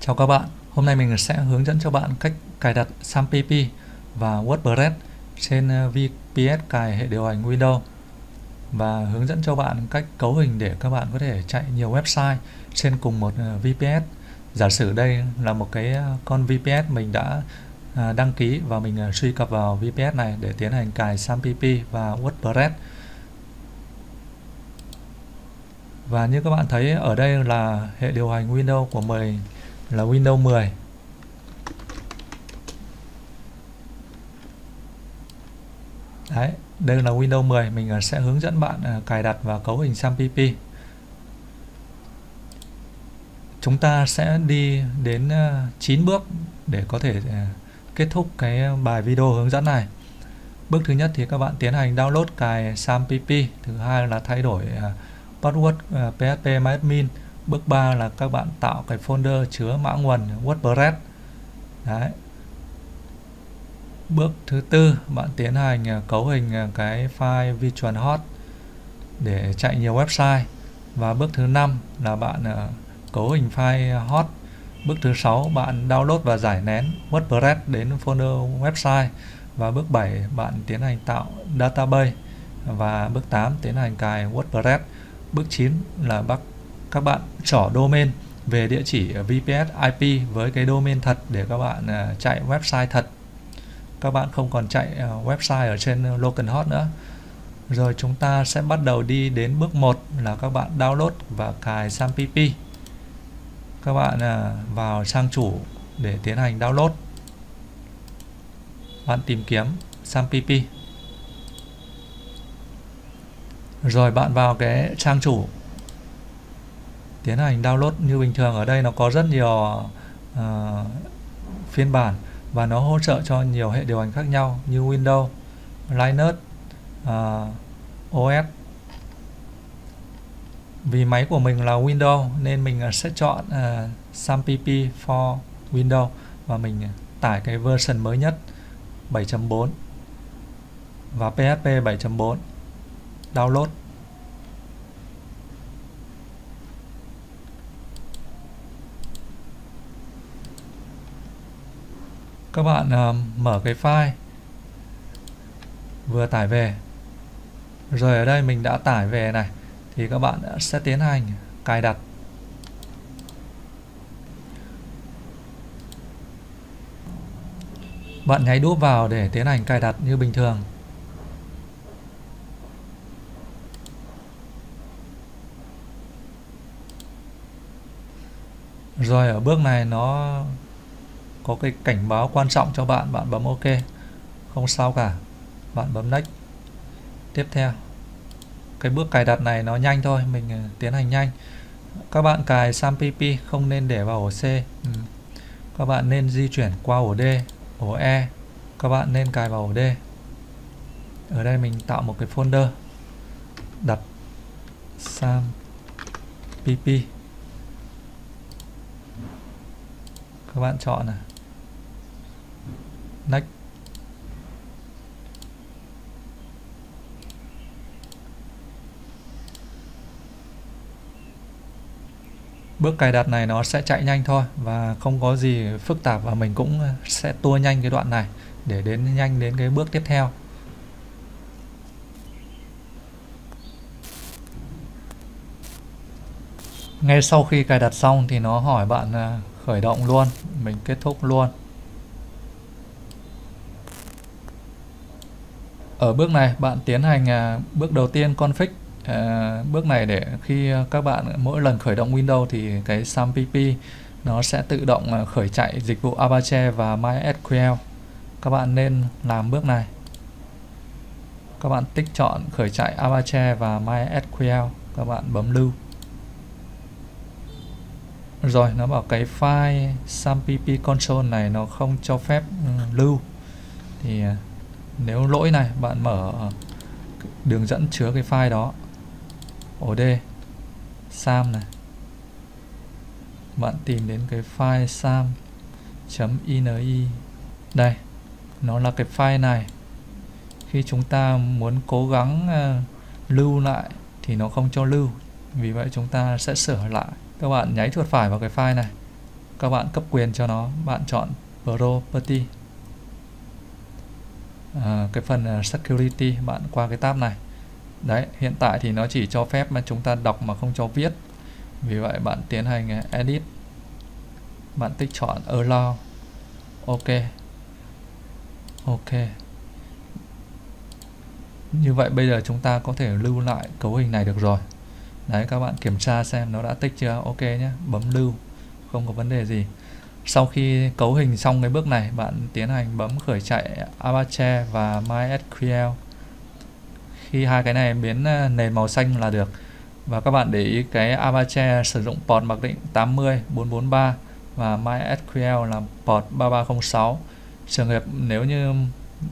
Chào các bạn, hôm nay mình sẽ hướng dẫn cho bạn cách cài đặt SAMPP và WordPress trên ờ, VPS cài hệ điều hành Windows và hướng dẫn cho bạn cách cấu hình để các bạn có thể chạy nhiều website trên cùng một ờ, VPS. Giả sử đây là một cái ờ, con VPS mình đã đăng ký và mình truy cập vào VPS này để tiến hành cài SAMPP và WordPress. Và như các bạn thấy ở đây là hệ điều hành Windows của mình là Windows 10 Đấy, đây là Windows 10 mình à, sẽ hướng dẫn bạn à, cài đặt và cấu hình SAMPP chúng ta sẽ đi đến à, 9 bước để có thể kết thúc cái bài video hướng dẫn này. Bước thứ nhất thì các bạn tiến hành download cài SAMPP thứ hai là thay đổi password PHP MyAdmin Bước 3 là các bạn tạo cái folder chứa mã nguồn WordPress. Đấy. Bước thứ tư, bạn tiến hành à, cấu hình à, cái file Virtual Host để chạy nhiều website. Và bước thứ năm là bạn à, cấu hình file host. Bước thứ sáu, bạn download và giải nén WordPress đến folder website. Và bước 7 bạn tiến hành tạo database và bước 8 tiến hành cài WordPress. Bước 9 là bắt các bạn trỏ domain về địa chỉ VPS IP với cái domain thật để các bạn à, chạy website thật. Các bạn không còn chạy à, website ở trên à, localhost nữa. Rồi chúng ta sẽ bắt đầu đi đến bước 1 là các bạn download và cài SAMPP các bạn vào trang chủ để tiến hành download. Bạn tìm kiếm SAMPP rồi bạn vào cái trang chủ tiến hành download như bình thường. Ở đây nó có rất nhiều uh, phiên bản và nó hỗ trợ cho nhiều hệ điều hành khác nhau như Windows, Linux, ờ, uh, OS vì máy của mình là Windows nên mình ờ, sẽ chọn uh, SAMPP for Windows và mình tải cái version mới nhất 7.4 và PHP 7.4 download. Các bạn uh, mở cái file. Vừa tải về. Rồi ở đây mình đã tải về này. Thì các bạn sẽ tiến hành cài đặt. Bạn nháy đúp vào để tiến hành cài đặt như bình thường. Rồi ở bước này nó có cái cảnh báo quan trọng cho bạn bạn bấm ok. Không sao cả, bạn bấm next. Tiếp theo, cái bước cài đặt này nó nhanh thôi, mình ờ, tiến hành nhanh. Các bạn cài SAMPP không nên để vào ổ C. Ừ. các bạn nên di chuyển qua ổ D, ổ E. Các bạn nên cài vào ổ D. Ở đây mình tạo một cái folder. Đặt SAMPP các bạn chọn này next. Bước cài đặt này nó sẽ chạy nhanh thôi và không có gì phức tạp và mình cũng sẽ tua nhanh cái đoạn này để đến nhanh đến cái bước tiếp theo. Ngay sau khi cài đặt xong thì nó hỏi bạn à, khởi động luôn, mình kết thúc luôn. Ở bước này bạn tiến hành à, bước đầu tiên config à, bước này để khi các bạn mỗi lần khởi động Windows thì cái SAMPP nó sẽ tự động à, khởi chạy dịch vụ Apache và MySQL. Các bạn nên làm bước này. Các bạn tích chọn khởi chạy Apache và MySQL. Các bạn bấm lưu. Rồi nó bảo cái file SAMPP console này nó không cho phép ừ, lưu. Thì à, nếu lỗi này bạn mở ờ, đường dẫn chứa cái file đó. Od sam này. Bạn tìm đến cái file sam ini. Đây nó là cái file này. Khi chúng ta muốn cố gắng uh, lưu lại thì nó không cho lưu. Vì vậy chúng ta sẽ sửa lại. Các bạn nháy chuột phải vào cái file này. Các bạn cấp quyền cho nó. Bạn chọn property à, cái phần ờ, security bạn qua cái tab này. Đấy hiện tại thì nó chỉ cho phép mà chúng ta đọc mà không cho viết. Vì vậy bạn tiến hành ờ, edit. Bạn tích chọn allow. Ok. Ok. Như vậy bây giờ chúng ta có thể lưu lại cấu hình này được rồi. Đấy các bạn kiểm tra xem nó đã tích chưa? Ok nhé. Bấm lưu. Không có vấn đề gì sau khi cấu hình xong cái bước này bạn tiến hành bấm khởi chạy Apache và MySQL. Khi hai cái này biến à, nền màu xanh là được. Và các bạn để ý cái Apache sử dụng port mặc định 80 443 và MySQL là port 3306 trường hợp nếu như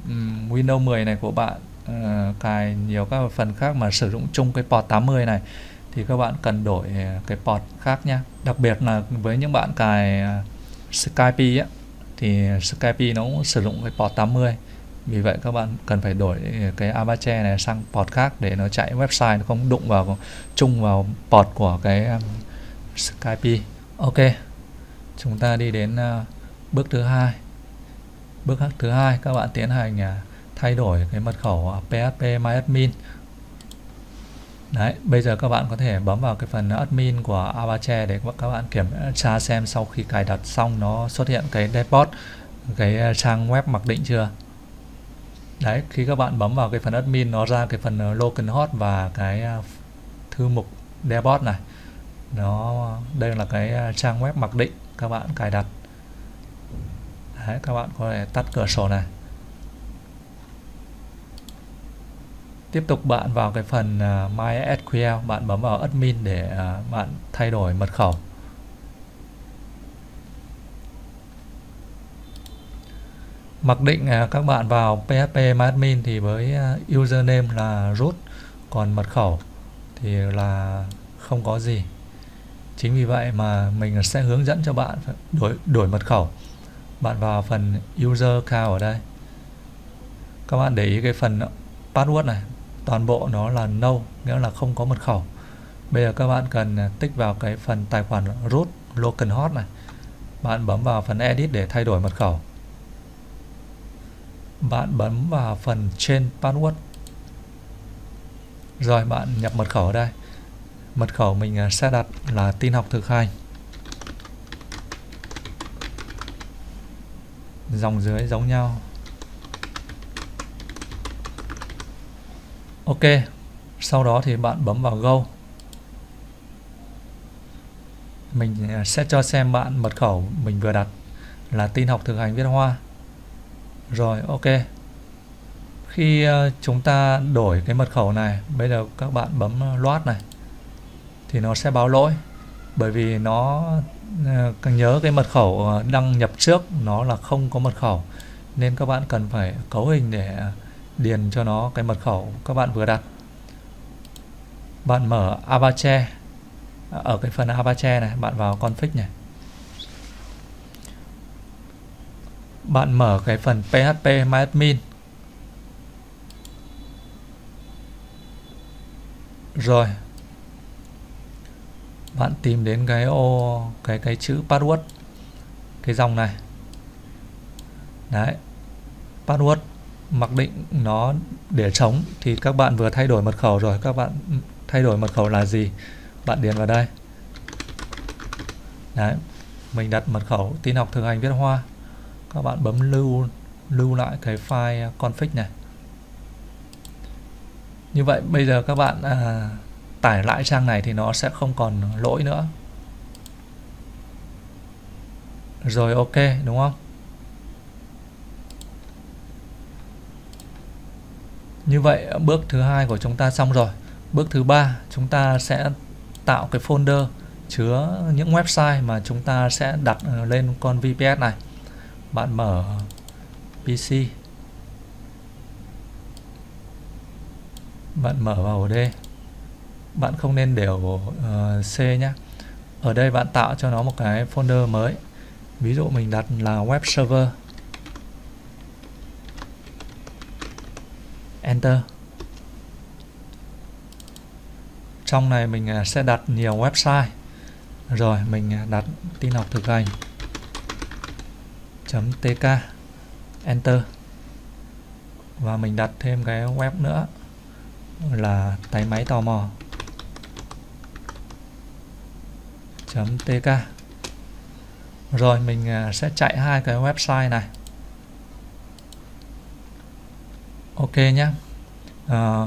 um, Windows 10 này của bạn uh, cài nhiều các phần khác mà sử dụng chung cái port 80 này thì các bạn cần đổi à, cái port khác nhé đặc biệt là với những bạn cài uh, Skype á, thì Skype nó cũng sử dụng cái port 80 vì vậy các bạn cần phải đổi cái Apache này sang port khác để nó chạy website nó không đụng vào chung vào port của cái um, Skype. Ok chúng ta đi đến uh, bước thứ hai. Bước thứ hai các bạn tiến hành uh, thay đổi cái mật khẩu PHP MyAdmin. Đấy, bây giờ các bạn có thể bấm vào cái phần admin của Apache để các bạn kiểm tra xem sau khi cài đặt xong nó xuất hiện cái dashboard, cái trang web mặc định chưa. Đấy, khi các bạn bấm vào cái phần admin nó ra cái phần localhost và cái à, thư mục dashboard này. Nó đây là cái à, trang web mặc định các bạn cài đặt. Đấy, các bạn có thể tắt cửa sổ này. Tiếp tục bạn vào cái phần à, uh, MySQL bạn bấm vào admin để uh, bạn thay đổi mật khẩu. Mặc định uh, các bạn vào PHP MyAdmin thì với uh, username là root còn mật khẩu thì là không có gì. Chính vì vậy mà mình sẽ hướng dẫn cho bạn đổi đổi mật khẩu. Bạn vào phần user account ở đây. Các bạn để ý cái phần password này toàn bộ nó là no, nghĩa là không có mật khẩu. Bây giờ các bạn cần à, tích vào cái phần tài khoản root localhost này. Bạn bấm vào phần edit để thay đổi mật khẩu. Bạn bấm vào phần change password. Rồi bạn nhập mật khẩu ở đây. Mật khẩu mình à, sẽ đặt là tin học thực hành. Dòng dưới giống nhau. Ok sau đó thì bạn bấm vào go. Mình à, sẽ cho xem bạn mật khẩu mình vừa đặt là tin học thực hành viết hoa. Rồi ok. Khi ờ, chúng ta đổi cái mật khẩu này bây giờ các bạn bấm loát này thì nó sẽ báo lỗi. Bởi vì nó ờ, nhớ cái mật khẩu ờ, đăng nhập trước nó là không có mật khẩu nên các bạn cần phải cấu hình để uh, điền cho nó cái mật khẩu các bạn vừa đặt. Bạn mở Apache, ở cái phần Apache này, bạn vào config này. Bạn mở cái phần PHP MyAdmin. Rồi. Bạn tìm đến cái ô, cái cái chữ password, cái dòng này. Đấy. Password mặc định nó để trống thì các bạn vừa thay đổi mật khẩu rồi. Các bạn thay đổi mật khẩu là gì? Bạn điền vào đây. Đấy mình đặt mật khẩu tin học thực hành viết hoa. Các bạn bấm lưu lưu lại cái file config này. Như vậy bây giờ các bạn à, tải lại trang này thì nó sẽ không còn lỗi nữa. Rồi ok đúng không? Như vậy bước thứ hai của chúng ta xong rồi. Bước thứ ba chúng ta sẽ tạo cái folder chứa những website mà chúng ta sẽ đặt ờ, lên con VPS này. Bạn mở PC. Bạn mở vào đây. Bạn không nên để uh, C nhé. Ở đây bạn tạo cho nó một cái folder mới. Ví dụ mình đặt là web server. Enter. Trong này mình à, sẽ đặt nhiều website. Rồi, mình à, đặt tin học thực hành. Tk, enter. Và mình đặt thêm cái web nữa, là tay máy tò mò. Tk. Rồi, mình à, sẽ chạy hai cái website này. Ok nhé. À,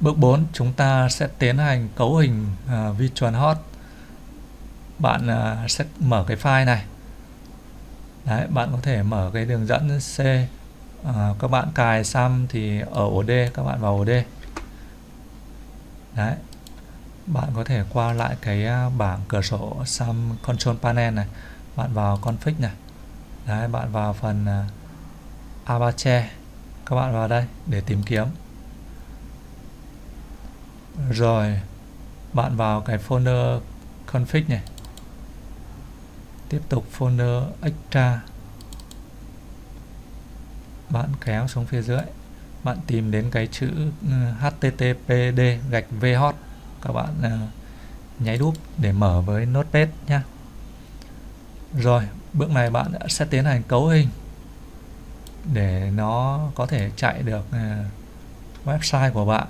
bước 4 chúng ta sẽ tiến hành cấu hình ờ, à, virtual Hot. bạn à, sẽ mở cái file này. Đấy, bạn có thể mở cái đường dẫn C. À, các bạn cài xăm thì ở ổ D các bạn vào ổ D. Đấy. Bạn có thể qua lại cái bảng cửa sổ xăm control panel này. Bạn vào config này. Đấy bạn vào phần uh, Apache các bạn vào đây để tìm kiếm. Rồi bạn vào cái folder config này. Tiếp tục folder extra. Bạn kéo xuống phía dưới. Bạn tìm đến cái chữ ừ, httpd gạch vhot. Các bạn uh, nháy đúp để mở với notepad nhé rồi bước này bạn sẽ tiến hành cấu hình để nó có thể chạy được à, website của bạn.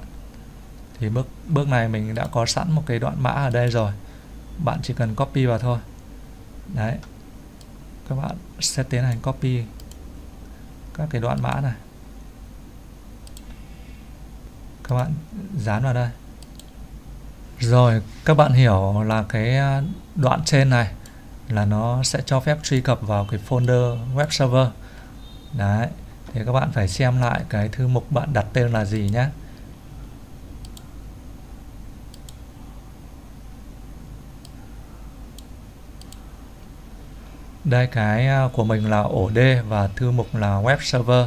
Thì bước bước này mình đã có sẵn một cái đoạn mã ở đây rồi. Bạn chỉ cần copy vào thôi. Đấy. Các bạn sẽ tiến hành copy các cái đoạn mã này. Các bạn dán vào đây. Rồi, các bạn hiểu là cái à, đoạn trên này là nó sẽ cho phép truy cập vào cái folder web server đấy, thì các bạn phải xem lại cái thư mục bạn đặt tên là gì nhé. Đây, cái à, của mình là ổ D và thư mục là web server.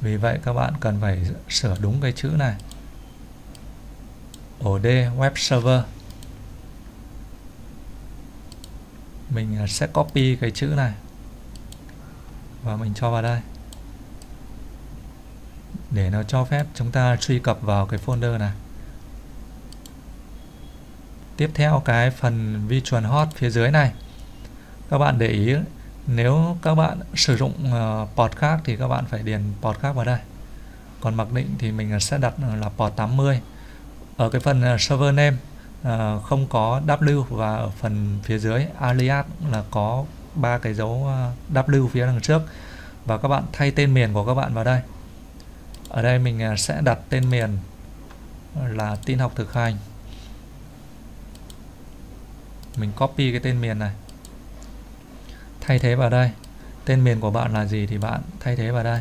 Vì vậy các bạn cần phải sửa đúng cái chữ này. Ổ D, web server. Mình à, sẽ copy cái chữ này và mình cho vào đây. Để nó cho phép chúng ta truy cập vào cái folder này. Tiếp theo cái phần virtual hot phía dưới này. Các bạn để ý nếu các bạn sử dụng uh, port khác thì các bạn phải điền port khác vào đây. Còn mặc định thì mình sẽ đặt là port 80 ở cái phần uh, server name uh, không có W và ở phần phía dưới alias là có ba cái dấu ờ, W phía đằng trước. Và các bạn thay tên miền của các bạn vào đây. Ở đây mình ờ, sẽ đặt tên miền là tin học thực hành. Mình copy cái tên miền này. Thay thế vào đây. Tên miền của bạn là gì thì bạn thay thế vào đây.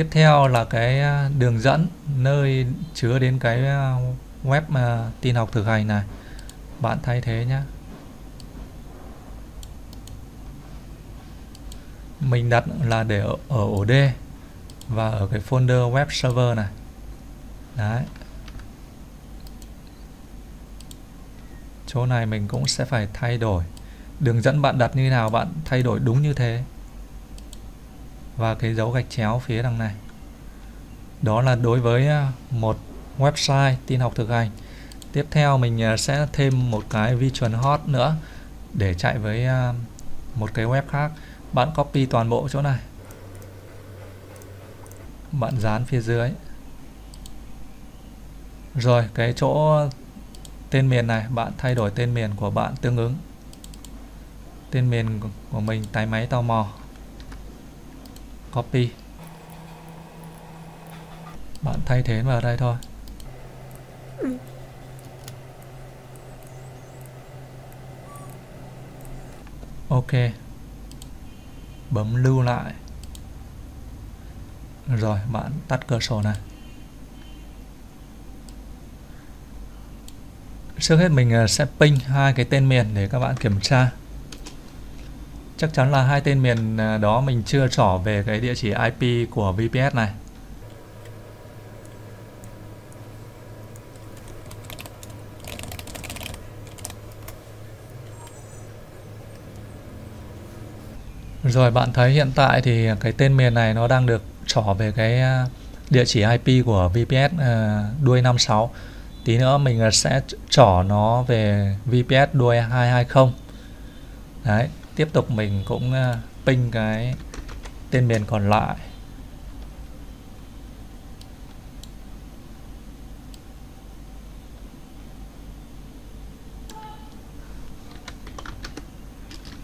Tiếp theo là cái à, đường dẫn nơi chứa đến cái à, web mà tin học thực hành này. Bạn thay thế nhé mình đặt là để ở, ở ổ D và ở cái folder web server này. Đấy. Chỗ này mình cũng sẽ phải thay đổi. Đường dẫn bạn đặt như nào bạn thay đổi đúng như thế và cái dấu gạch chéo phía đằng này. Đó là đối với à, một website tin học thực hành. Tiếp theo mình à, sẽ thêm một cái vi chuẩn hot nữa để chạy với à, một cái web khác. Bạn copy toàn bộ chỗ này. Bạn dán phía dưới. Rồi, cái chỗ tên miền này, bạn thay đổi tên miền của bạn tương ứng. Tên miền của mình tái máy tò mò copy. Bạn thay thế vào đây thôi. Ok. Bấm lưu lại. Rồi, bạn tắt cửa sổ này. Trước hết mình à, sẽ ping hai cái tên miền để các bạn kiểm tra. Chắc chắn là hai tên miền à, đó mình chưa trỏ về cái địa chỉ IP của VPS này. Rồi, bạn thấy hiện tại thì cái tên miền này nó đang được trỏ về cái à, địa chỉ IP của VPS à, đuôi 56 tí nữa mình sẽ trỏ nó về VPS đuôi 220 đấy tiếp tục mình cũng ờ, ping cái tên miền còn lại.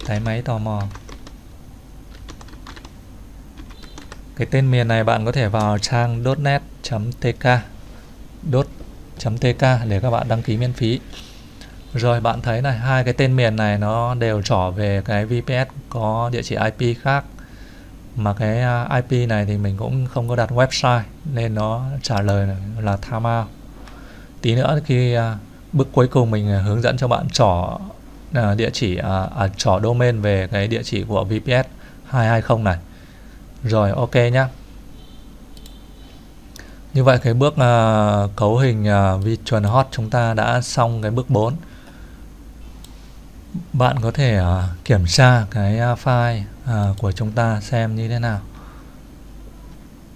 Thấy máy tò mò. Cái tên miền này bạn có thể vào trang .net.tk .tk để các bạn đăng ký miễn phí rồi bạn thấy này hai cái tên miền này nó đều trỏ về cái VPS có địa chỉ IP khác. Mà cái à, IP này thì mình cũng không có đặt website nên nó trả lời là timeout. tí nữa khi à, bước cuối cùng mình à, hướng dẫn cho bạn trỏ địa chỉ à, trỏ domain về cái địa chỉ của VPS 220 này. Rồi ok nhá. Như vậy cái bước uh, cấu hình uh, vi chuẩn hot chúng ta đã xong cái bước 4 bạn có thể uh, kiểm tra cái uh, file uh, của chúng ta xem như thế nào?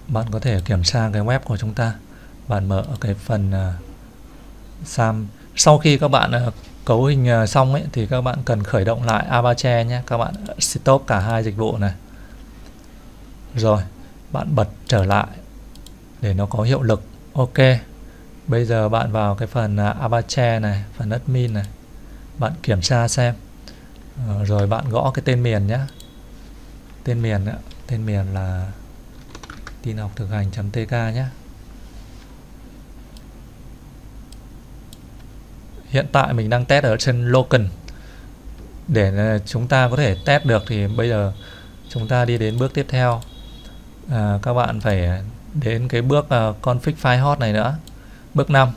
Bạn có thể kiểm tra cái web của chúng ta. Bạn mở cái phần sam. Sau khi các bạn cấu hình xong ấy thì các bạn cần khởi động lại Apache nhé. Các bạn stop cả hai dịch vụ này. Rồi bạn bật trở lại để nó có hiệu lực. Ok. Bây giờ bạn vào cái phần Apache này phần admin này bạn kiểm tra xem. Ờ, rồi bạn gõ cái tên miền nhé tên miền đó, tên miền là tin học thực hành tk nhé hiện tại mình đang test ở trên local để ờ, chúng ta có thể test được thì bây giờ chúng ta đi đến bước tiếp theo. À, các bạn phải đến cái bước uh, config file hot này nữa. Bước 5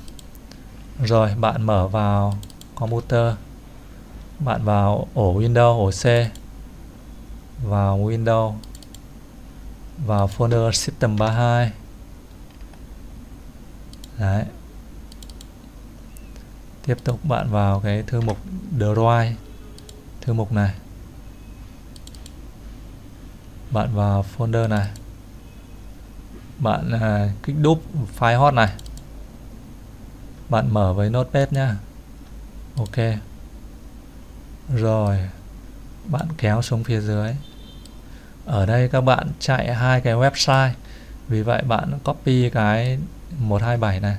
rồi bạn mở vào computer bạn vào ổ Windows ổ C. Vào Windows vào folder System 32 đấy. Tiếp tục bạn vào cái thư mục Drive. Thư mục này. Bạn vào folder này. Bạn uh, kích đúp file hot này. Bạn mở với notepad nhá ok. Rồi, bạn kéo xuống phía dưới. Ở đây các bạn chạy hai cái website. Vì vậy bạn copy cái 127 này.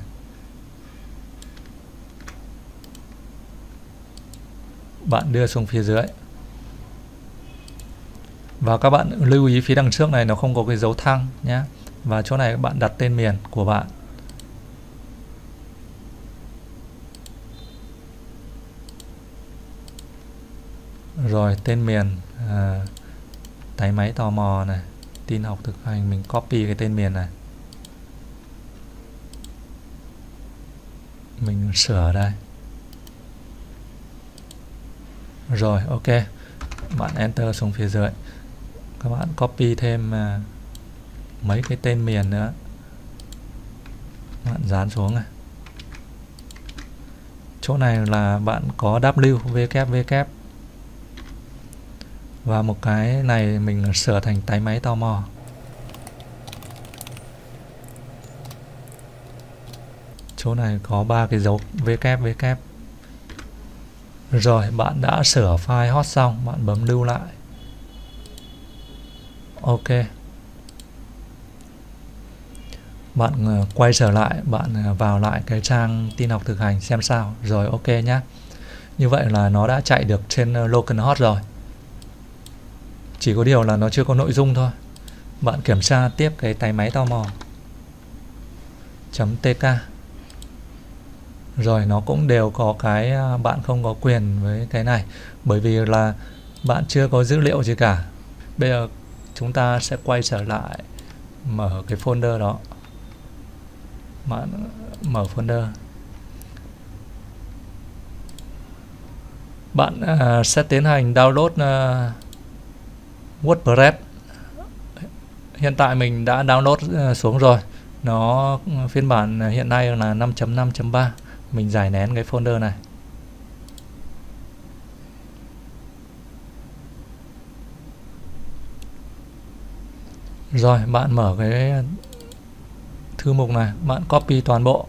Bạn đưa xuống phía dưới. Và các bạn lưu ý phía đằng trước này, nó không có cái dấu thăng nhé và chỗ này các bạn đặt tên miền của bạn. Rồi tên miền à, tái máy tò mò này tin học thực hành mình copy cái tên miền này mình sửa đây rồi ok bạn enter xuống phía dưới các bạn copy thêm mấy cái tên miền nữa bạn dán xuống này chỗ này là bạn có W, W, W và một cái này mình sửa thành tái máy tò mò chỗ này có ba cái dấu W, W rồi bạn đã sửa file hot xong bạn bấm lưu lại. Ok. Bạn ờ, quay trở lại bạn ờ, vào lại cái trang tin học thực hành xem sao. Rồi ok nhé như vậy là nó đã chạy được trên ờ, localhost rồi chỉ có điều là nó chưa có nội dung thôi. Bạn kiểm tra tiếp cái tay máy tò mò .tk rồi nó cũng đều có cái à, bạn không có quyền với cái này. Bởi vì là bạn chưa có dữ liệu gì cả. Bây giờ chúng ta sẽ quay trở lại mở cái folder đó. Bạn mở folder. Bạn uh, sẽ tiến hành download uh, WordPress hiện tại mình đã download ờ, xuống rồi. Nó ừ, phiên bản hiện nay là 5.5.3 mình giải nén cái folder này. Rồi, bạn mở cái thư mục này. Bạn copy toàn bộ.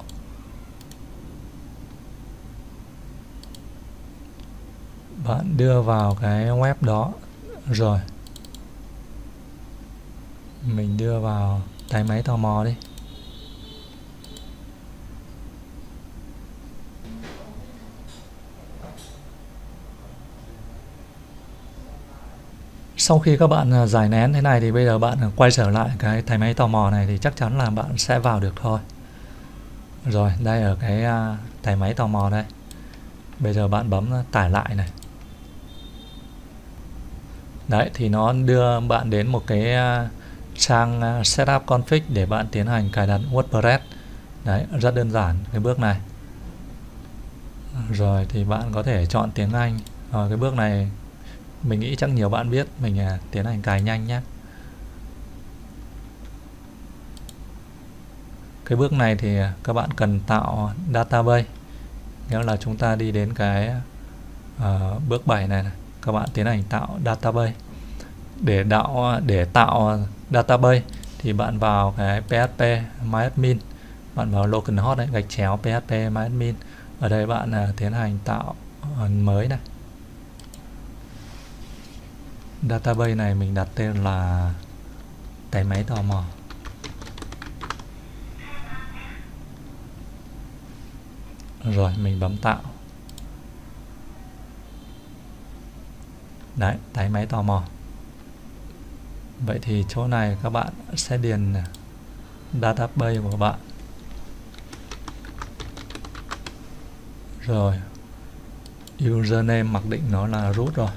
Bạn đưa vào cái web đó. Rồi mình đưa vào tay máy tò mò đi. Sau khi các bạn à, giải nén thế này thì bây giờ bạn à, quay trở lại cái tay máy tò mò này thì chắc chắn là bạn sẽ vào được thôi. Rồi đây ở cái à, máy tò mò đây. Bây giờ bạn bấm à, tải lại này. Đấy thì nó đưa bạn đến một cái trang à, setup config để bạn tiến hành cài đặt WordPress. Đấy rất đơn giản cái bước này. Rồi thì bạn có thể chọn tiếng Anh. Rồi cái bước này mình nghĩ chắc nhiều bạn biết mình à, tiến hành cài nhanh nhé. Cái bước này thì à, các bạn cần tạo database. Nghĩa là chúng ta đi đến cái uh, bước 7 này, này. Các bạn tiến hành tạo database để tạo để tạo database thì bạn vào cái php myadmin bạn vào localhost đấy gạch chéo php myadmin ở đây bạn uh, tiến hành tạo uh, mới này. Database này mình đặt tên là cái máy tò mò. Rồi mình bấm tạo. Đấy tay máy tò mò vậy thì chỗ này các bạn sẽ điền à, database của bạn. Rồi, username mặc định nó là root rồi.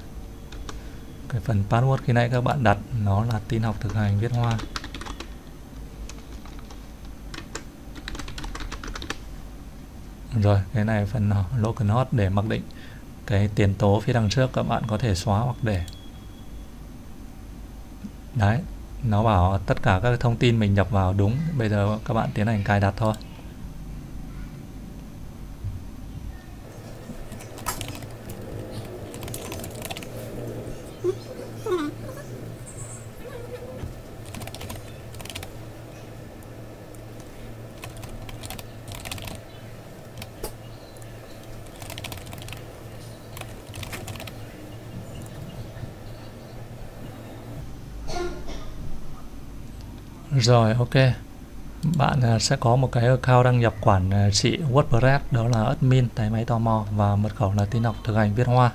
Cái phần password khi nãy các bạn đặt nó là tin học thực hành viết hoa. Rồi, cái này phần localhost để mặc định cái tiền tố phía đằng trước các bạn có thể xóa hoặc để đấy, nó bảo tất cả các thông tin mình nhập vào đúng, bây giờ các bạn tiến hành cài đặt thôi. Rồi ok. Bạn à, sẽ có một cái account đăng nhập quản à, trị WordPress đó là admin tại máy tò mò và mật khẩu là tin học thực hành viết hoa.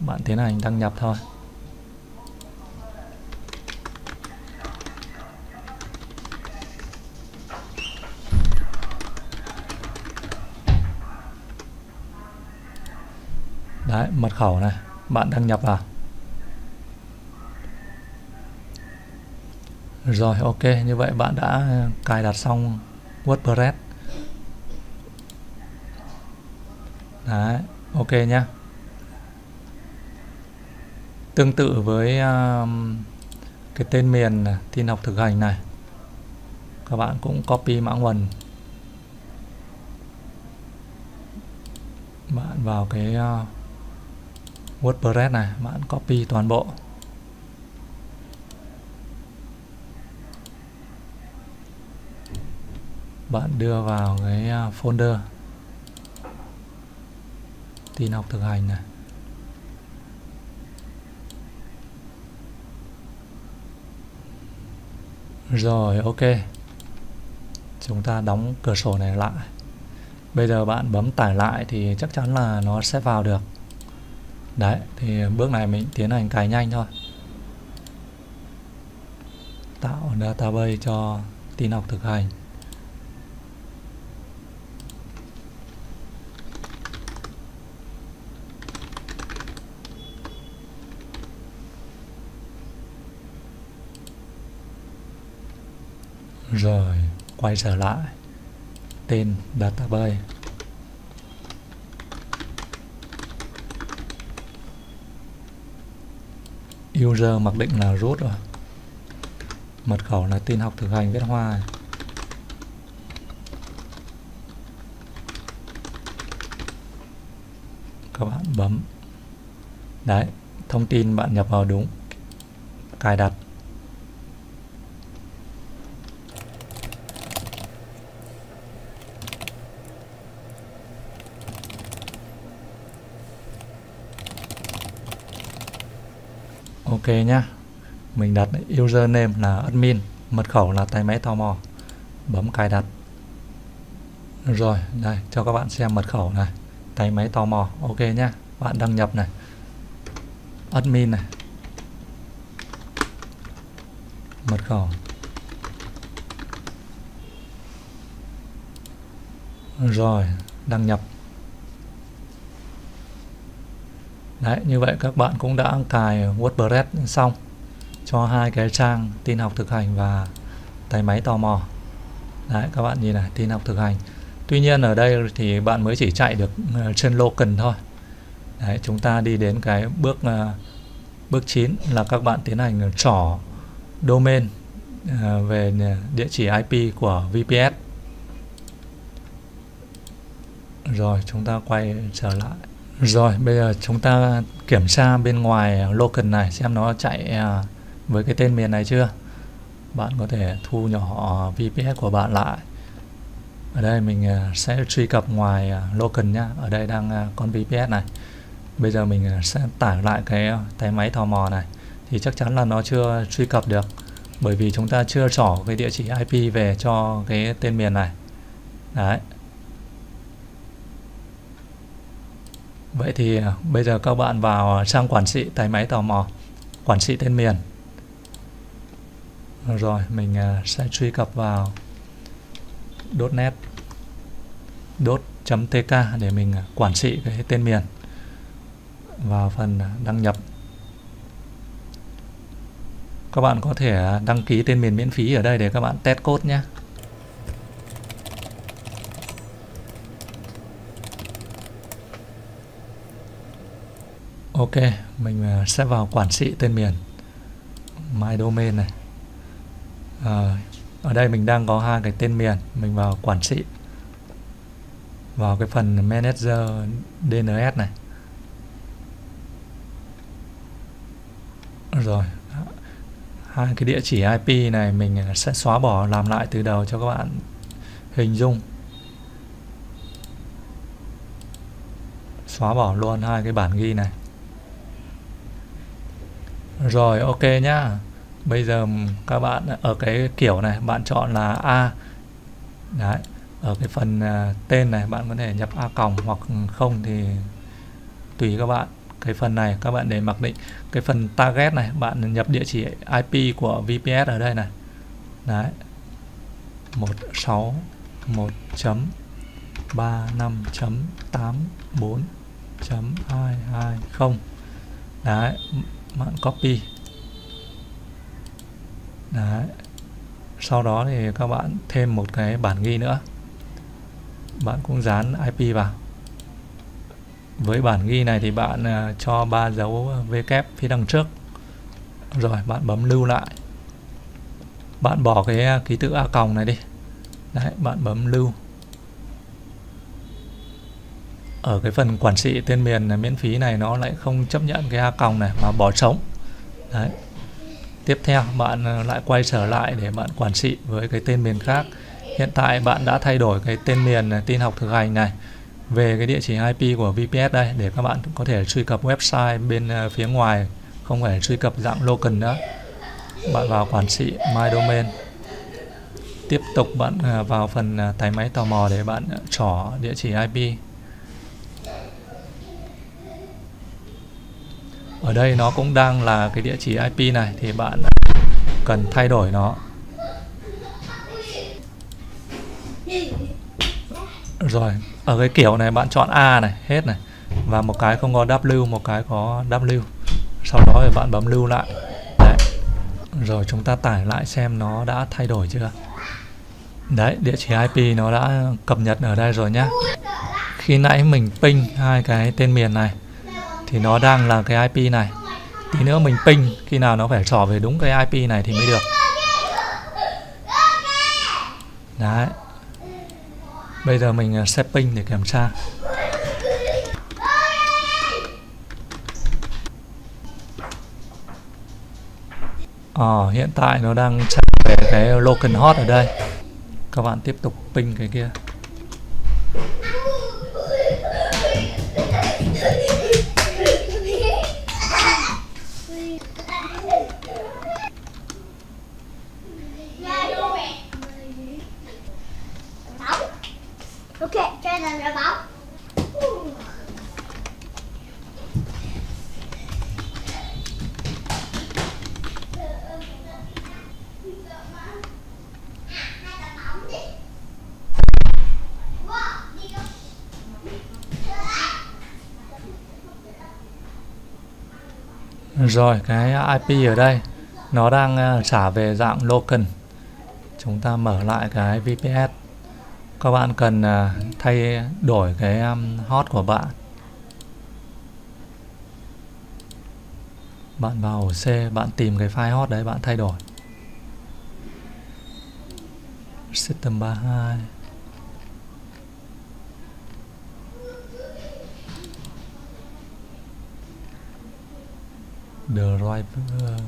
Bạn tiến hành đăng nhập thôi. Đấy, mật khẩu này, bạn đăng nhập vào. Rồi ok, như vậy bạn đã ờ, cài đặt xong WordPress. Đấy, ok nhá. Tương tự với um, cái tên miền tin học thực hành này. Các bạn cũng copy mã nguồn. Bạn vào cái uh, WordPress này, bạn copy toàn bộ. Bạn đưa vào cái à, folder. Tin học thực hành này. Rồi, ok. Chúng ta đóng cửa sổ này lại. Bây giờ bạn bấm tải lại thì chắc chắn là nó sẽ vào được. Đấy, thì bước này mình tiến hành cài nhanh thôi. Tạo database cho tin học thực hành. Rồi. Quay trở lại. Tên database. User mặc định là root rồi. Mật khẩu là tin học thực hành viết hoa các bạn bấm. Đấy, thông tin bạn nhập vào đúng cài đặt. Ok nhá. Mình đặt username là admin, mật khẩu là tay máy tò mò. Bấm cài đặt. Rồi, đây, cho các bạn xem mật khẩu này. Tay máy tò mò. Ok nhá. Bạn đăng nhập này. Admin này. Mật khẩu. Rồi, đăng nhập. Đấy, như vậy các bạn cũng đã cài WordPress xong cho hai cái trang tin học thực hành và tay máy tò mò. Đấy, các bạn nhìn này, tin học thực hành. Tuy nhiên ở đây thì bạn mới chỉ chạy được ờ, trên local thôi. Đấy, chúng ta đi đến cái bước ờ, bước 9 là các bạn tiến hành trỏ domain ờ, về địa chỉ IP của VPS. Rồi chúng ta quay trở lại rồi, bây giờ chúng ta kiểm tra bên ngoài local này xem nó chạy à, với cái tên miền này chưa. Bạn có thể thu nhỏ à, VPS của bạn lại. Ở đây mình à, sẽ truy cập ngoài local nhá. Ở đây đang con VPS này. Bây giờ mình sẽ tải lại cái tay máy tò mò này. Thì chắc chắn là nó chưa truy cập được. Bởi vì chúng ta chưa trỏ cái địa chỉ IP về cho cái tên miền này. Đấy. Vậy thì à, bây giờ các bạn vào trang quản trị tay máy tò mò, quản trị tên miền. Rồi, mình à, sẽ truy cập vào .net .tk để mình à, quản trị cái tên miền vào phần đăng nhập. Các bạn có thể đăng ký tên miền miễn phí ở đây để các bạn test code nhé. Ok, mình à, sẽ vào quản trị tên miền My Domain này. À, Ở đây mình đang có hai cái tên miền Mình vào quản trị Vào cái phần Manager DNS này. Rồi Hai cái địa chỉ IP này mình à, sẽ xóa bỏ làm lại từ đầu cho các bạn hình dung. Xóa bỏ luôn hai cái bản ghi này rồi, ok nhá. Bây giờ các bạn, ở cái kiểu này, bạn chọn là A. Đấy. Ở cái phần à, tên này bạn có thể nhập A còng hoặc không thì tùy các bạn. Cái phần này các bạn để mặc định cái phần target này, bạn nhập địa chỉ IP của VPS ở đây này. Đấy. 161.35.84.220 Đấy bạn copy. Đấy. sau đó thì các bạn thêm một cái bản ghi nữa. Bạn cũng dán IP vào. Với bản ghi này thì bạn à, cho ba dấu V kép phía đằng trước. Rồi, bạn bấm lưu lại. Bạn bỏ cái à, ký tự A còng này đi. Đấy, bạn bấm lưu ở cái phần quản trị tên miền miễn phí này, nó lại không chấp nhận cái a còng này mà bỏ trống. Đấy. Tiếp theo, bạn ờ, lại quay trở lại để bạn quản trị với cái tên miền khác. Hiện tại bạn đã thay đổi cái tên miền ờ, tin học thực hành này về cái địa chỉ IP của VPS đây, để các bạn có thể truy cập website bên ờ, phía ngoài, không phải truy cập dạng local nữa. Bạn vào quản trị My Domain. Tiếp tục bạn vào phần tái máy tò mò để bạn trỏ địa chỉ IP ở đây nó cũng đang là cái địa chỉ IP này, thì bạn cần thay đổi nó. Rồi, ở cái kiểu này bạn chọn A này, hết này. Và một cái không có W, một cái có W. Sau đó thì bạn bấm lưu lại. Đấy. Rồi chúng ta tải lại xem nó đã thay đổi chưa. Đấy, địa chỉ IP nó đã cập nhật ở đây rồi nhá. Khi nãy mình ping hai cái tên miền này thì nó đang là cái IP này. Tí nữa mình ping khi nào nó phải trỏ về đúng cái IP này thì mới được. Đấy. Bây giờ mình à, sẽ ping để kiểm tra. Ờ, hiện tại nó đang chạy về cái local hot ở đây. Các bạn tiếp tục ping cái kia. Rồi cái IP ở đây nó đang ờ, trả về dạng local. Chúng ta mở lại cái VPS. Các bạn cần ờ, thay đổi cái hot của bạn. Bạn vào ổ C, bạn tìm cái file hot đấy bạn thay đổi. System 32 driver uh,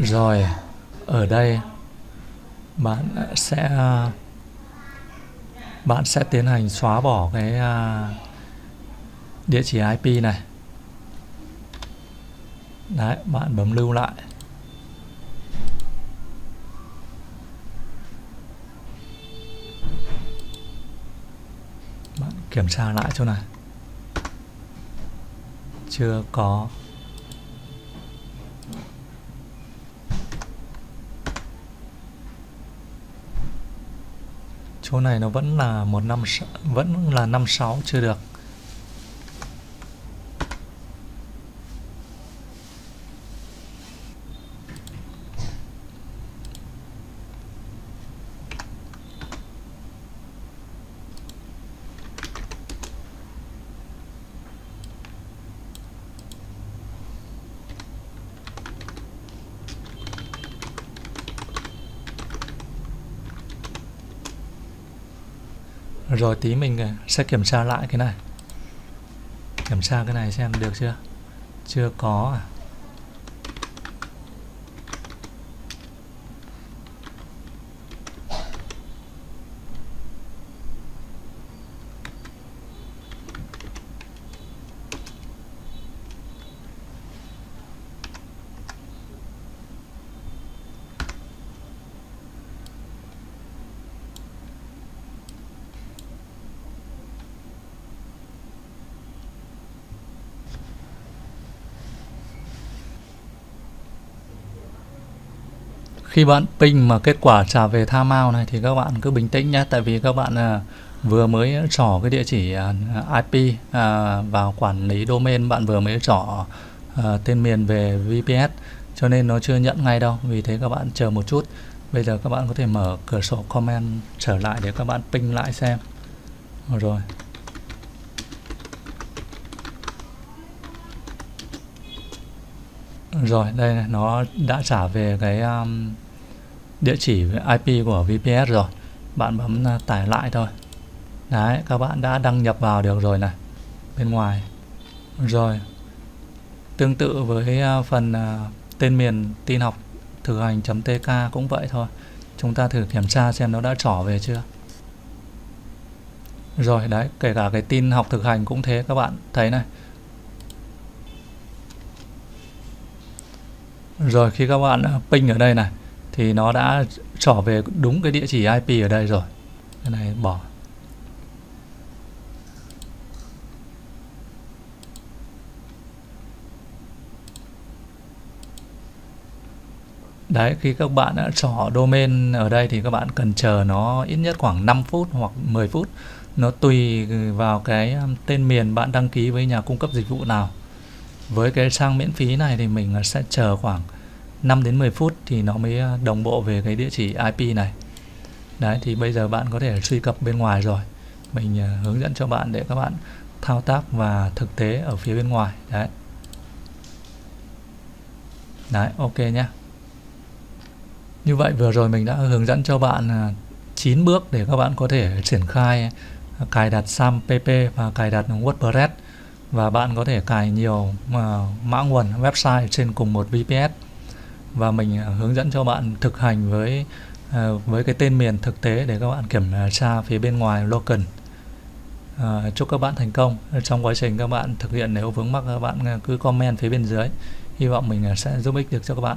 rồi, ở đây bạn sẽ bạn sẽ tiến hành xóa bỏ cái à, địa chỉ IP này. Đấy, bạn bấm lưu lại. Kiểm tra lại chỗ này. Chưa có. Chỗ này nó vẫn là một năm vẫn là năm sáu chưa được. Rồi tí mình ờ, sẽ kiểm tra lại cái này. Kiểm tra cái này xem được chưa? Chưa có à? Khi bạn ping mà kết quả trả về Tha Mau này thì các bạn cứ bình tĩnh nhé. Tại vì các bạn à, vừa mới trỏ cái địa chỉ à, IP à, vào quản lý domain bạn vừa mới trỏ à, tên miền về VPS cho nên nó chưa nhận ngay đâu. Vì thế các bạn chờ một chút. Bây giờ các bạn có thể mở cửa sổ comment trở lại để các bạn ping lại xem. Rồi. Rồi đây này, nó đã trả về cái um, địa chỉ IP của VPS rồi. Bạn bấm à, tải lại thôi. Đấy, các bạn đã đăng nhập vào được rồi này, bên ngoài. Rồi, tương tự với à, phần à, tên miền tin học thực hành.tk cũng vậy thôi. Chúng ta thử kiểm tra xem nó đã trỏ về chưa. Rồi, đấy, kể cả cái tin học thực hành cũng thế, các bạn thấy này. Rồi, khi các bạn ping ở đây này thì nó đã trở về đúng cái địa chỉ IP ở đây rồi cái này bỏ Đấy, khi các bạn đã trỏ domain ở đây thì các bạn cần chờ nó ít nhất khoảng 5 phút hoặc 10 phút. Nó tùy vào cái um, tên miền bạn đăng ký với nhà cung cấp dịch vụ nào. Với cái trang miễn phí này thì mình sẽ chờ khoảng 5 đến 10 phút thì nó mới ờ, đồng bộ về cái địa chỉ IP này. Đấy thì bây giờ bạn có thể truy cập bên ngoài rồi. Mình uh, hướng dẫn cho bạn để các bạn thao tác và thực tế ở phía bên ngoài. Đấy. Đấy, ok nhé. Như vậy vừa rồi mình đã hướng dẫn cho bạn ờ, 9 bước để các bạn có thể triển khai cài đặt SAM PP và cài đặt WordPress và bạn có thể cài nhiều mã nguồn website trên cùng một VPS và mình à, hướng dẫn cho bạn thực hành với à, với cái tên miền thực tế để các bạn kiểm à, tra phía bên ngoài local. À, chúc các bạn thành công. Trong quá trình các bạn thực hiện nếu vướng mắc các bạn cứ comment phía bên dưới. Hy vọng mình sẽ giúp ích được cho các bạn.